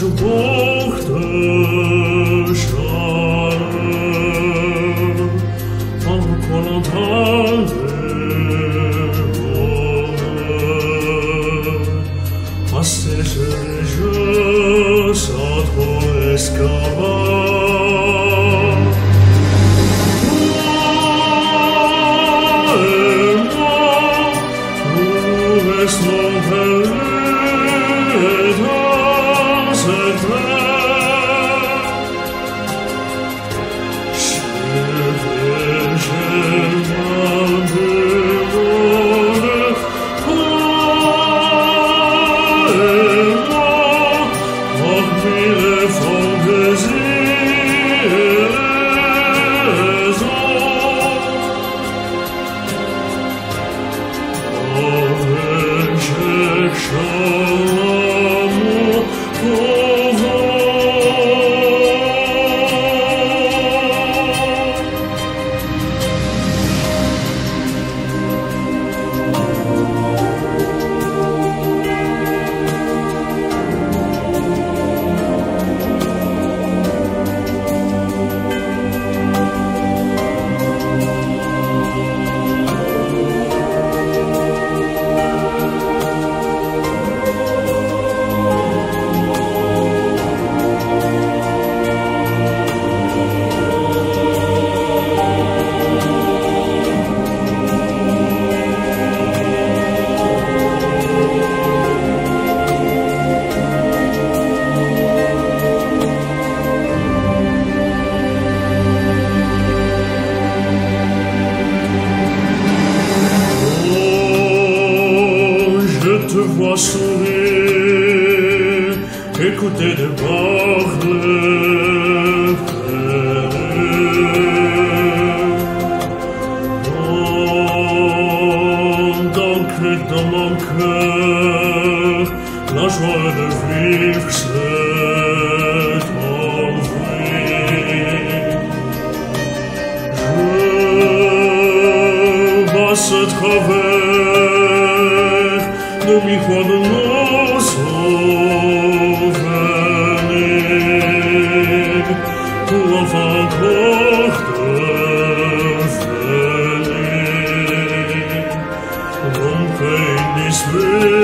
qui se cache sourire, écouter des paroles Donc dans mon cœur, la joie de vivre c'est envie. Je passe à travers tu mi formoso venir, tu enfant porte venir,